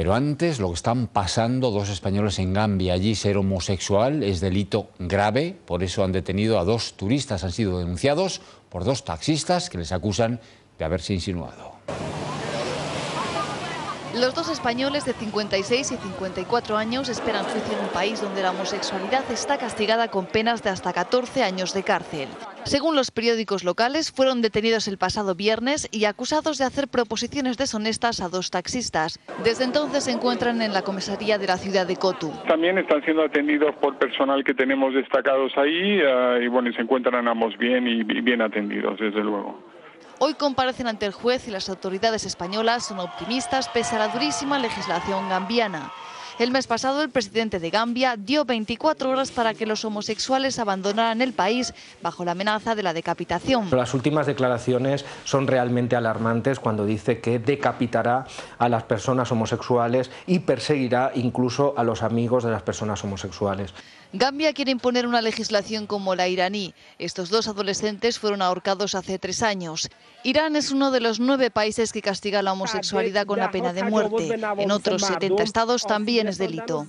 Pero antes, lo que están pasando dos españoles en Gambia, allí ser homosexual es delito grave, por eso han detenido a dos turistas, han sido denunciados por dos taxistas que les acusan de haberse insinuado. Los dos españoles de 56 y 54 años esperan juicio en un país donde la homosexualidad está castigada con penas de hasta 14 años de cárcel. Según los periódicos locales, fueron detenidos el pasado viernes y acusados de hacer proposiciones deshonestas a dos taxistas. Desde entonces se encuentran en la comisaría de la ciudad de Cotu. También están siendo atendidos por personal que tenemos destacados ahí eh, y bueno, se encuentran ambos bien y bien atendidos, desde luego. Hoy comparecen ante el juez y las autoridades españolas son optimistas pese a la durísima legislación gambiana. El mes pasado el presidente de Gambia dio 24 horas para que los homosexuales abandonaran el país bajo la amenaza de la decapitación. Las últimas declaraciones son realmente alarmantes cuando dice que decapitará a las personas homosexuales y perseguirá incluso a los amigos de las personas homosexuales. Gambia quiere imponer una legislación como la iraní. Estos dos adolescentes fueron ahorcados hace tres años. Irán es uno de los nueve países que castiga la homosexualidad con la pena de muerte. En otros 70 estados también es delito.